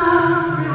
Oh.